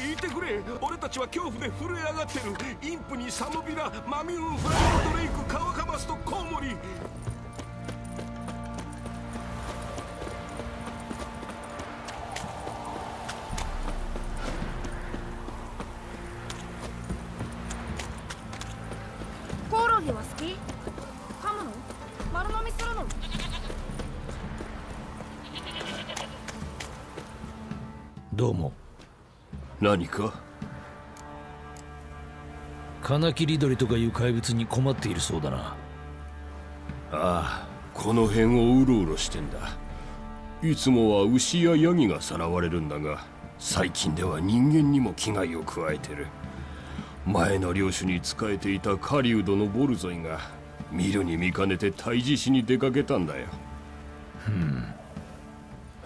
聞いてくれ。俺たちは恐怖で震え上がってる。インプにサムビラマミューンフライドレイクカワカマスとコウモリ。コオロギは好き？噛むの？丸飲みするの？どうも何か？カナキリドリとかいう怪物に困っているそうだな。ああこの辺をうろうろしてんだ。いつもは牛やヤギがさらわれるんだが最近では人間にも危害を加えてる。前の領主に仕えていた狩人のボルゾイが見るに見かねて退治しに出かけたんだよ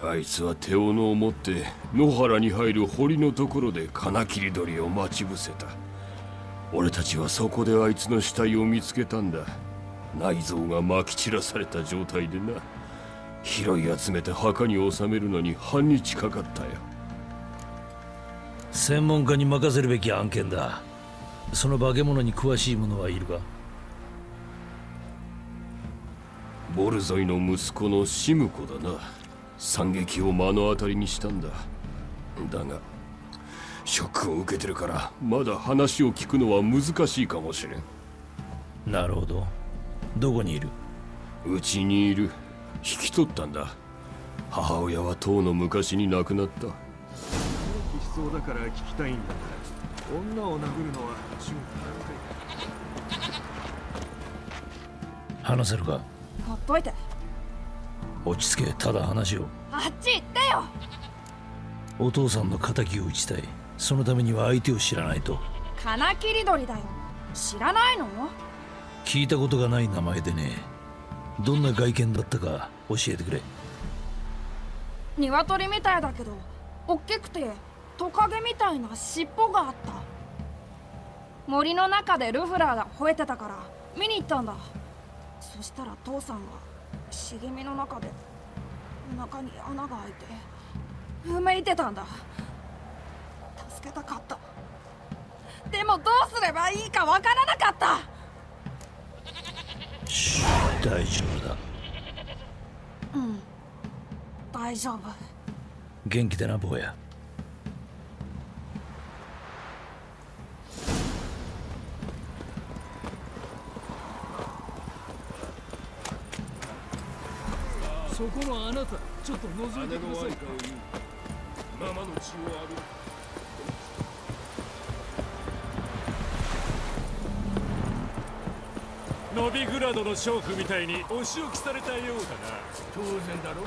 あいつは手斧を持って野原に入る堀のところでカナキリ鳥を待ち伏せた。俺たちはそこであいつの死体を見つけたんだ。内臓がまき散らされた状態でな。拾い集めて墓に収めるのに半日かかったよ。専門家に任せるべき案件だ。その化け物に詳しい者はいるか？ボルゾイの息子のシムコだな惨劇を目の当たりにしたんだ。だがショックを受けてるからまだ話を聞くのは難しいかもしれん。なるほど。どこにいる？うちにいる。引き取ったんだ。母親はとうの昔に亡くなった。しそうだから聞きたいんだ。が女を殴るのは中話せるか？ほっといて落ち着けただ話を。あっち行ってよ。お父さんの敵を討ちたい。そのためには相手を知らないと。カナキリドリだよ。知らないの？聞いたことがない名前でね。どんな外見だったか教えてくれ。鶏みたいだけどおっきくてトカゲみたいな尻尾があった。森の中でルフラーが吠えてたから見に行ったんだ。そしたら父さんが茂みの中でお腹に穴が開いてうめいてたんだ。助けたかった。でもどうすればいいかわからなかった。大丈夫だ。うん。大丈夫。元気でな坊やそこのあなたちょっと覗いてください。ママの血を浴びるノビグラドの娼婦みたいにお仕置きされたようだな。当然だろ？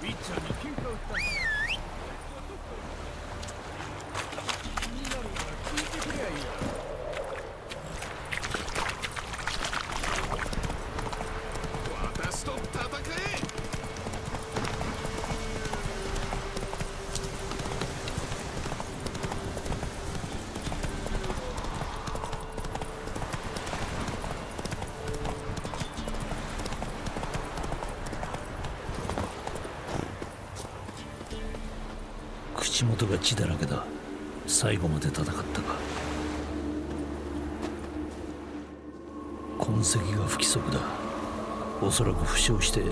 ウィッチャーに喧嘩売った口元が血だらけだ。最後まで戦ったか。痕跡が不規則だ。おそらく負傷して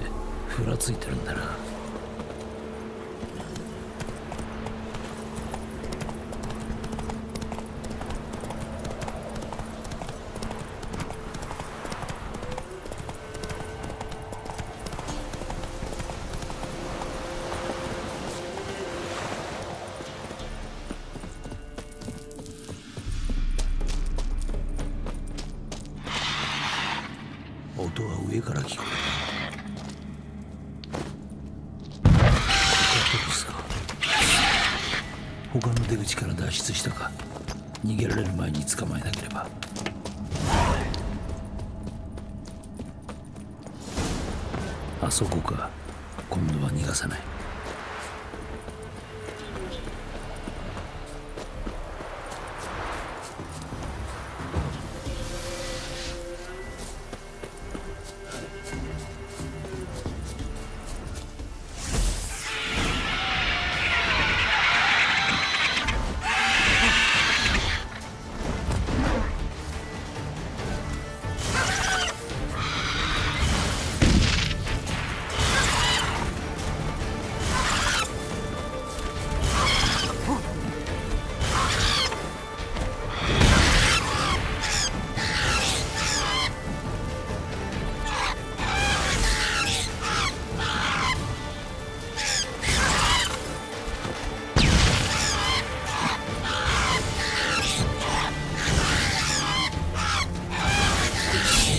ふらついてるんだな。音は上から聞こえたここはどこですか他の出口から脱出したか。逃げられる前に捕まえなければ。あそこか。今度は逃がさない。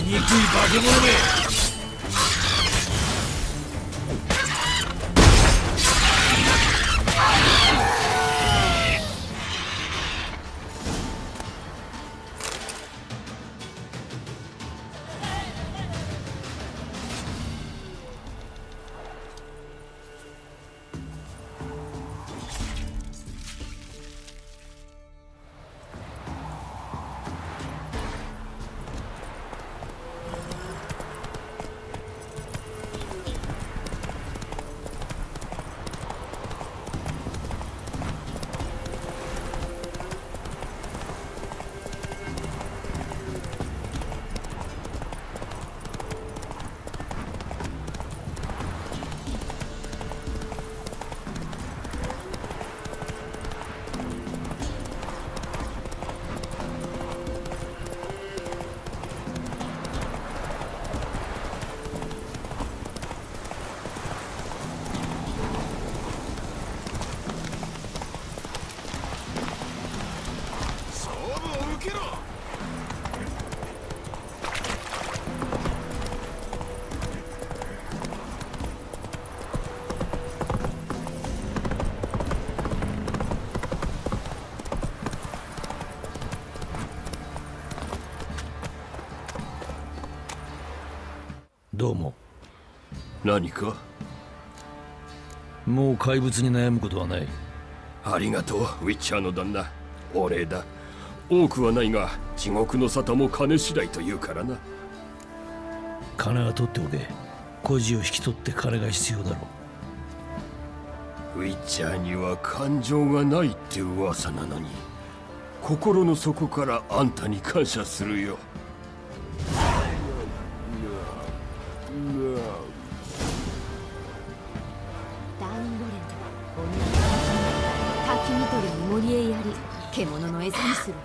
憎い化け物め。どうも。何か？もう怪物に悩むことはない。ありがとうウィッチャーの旦那。お礼だ。多くはないが地獄の沙汰も金次第というからな。金は取っておけ。孤児を引き取って金が必要だろウィッチャーには感情がないって噂なのに心の底からあんたに感謝するよ家やり獣の餌にする。